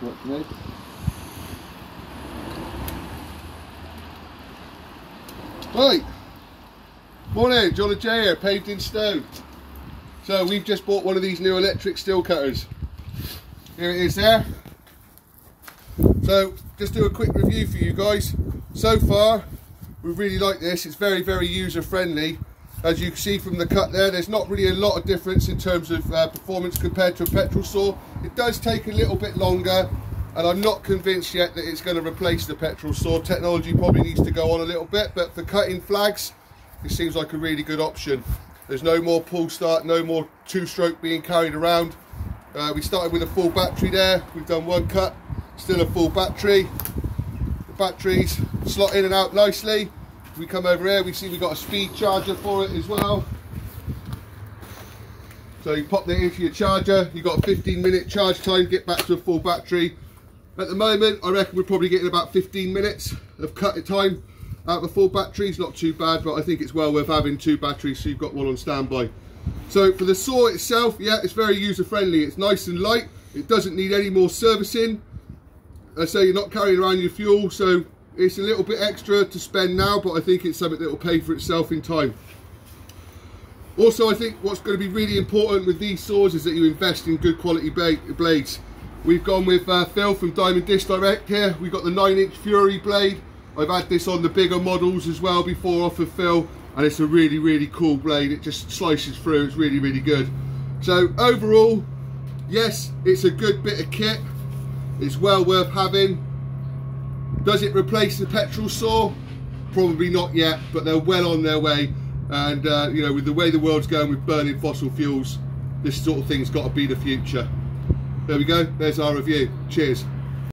Work for me. Right. Morning, and Jay here, paved in stone. So we've just bought one of these new electric Stihl cutters. Here it is there. So just do a quick review for you guys. So far, we really like this. It's very, very user friendly. As you can see from the cut there, there's not really a lot of difference in terms of uh, performance compared to a petrol saw. It does take a little bit longer and I'm not convinced yet that it's going to replace the petrol saw. Technology probably needs to go on a little bit, but for cutting flags, it seems like a really good option. There's no more pull start, no more two stroke being carried around. Uh, we started with a full battery there. We've done one cut, still a full battery. The batteries slot in and out nicely. We come over here, we see we've got a speed charger for it as well. So you pop that into your charger, you've got a 15 minute charge time, to get back to a full battery. At the moment, I reckon we're probably getting about 15 minutes of cut time out of a full battery. It's not too bad, but I think it's well worth having two batteries so you've got one on standby. So for the saw itself, yeah, it's very user friendly. It's nice and light. It doesn't need any more servicing. I say you're not carrying around your fuel, so it's a little bit extra to spend now, but I think it's something that will pay for itself in time. Also, I think what's going to be really important with these saws is that you invest in good quality blades. We've gone with uh, Phil from Diamond Disc Direct here. We've got the 9 inch Fury blade. I've had this on the bigger models as well before off of Phil and it's a really really cool blade. It just slices through, it's really really good. So overall, yes, it's a good bit of kit. It's well worth having. Does it replace the petrol saw? Probably not yet, but they're well on their way. And uh, you know, with the way the world's going with burning fossil fuels, this sort of thing's got to be the future. There we go, there's our review. Cheers.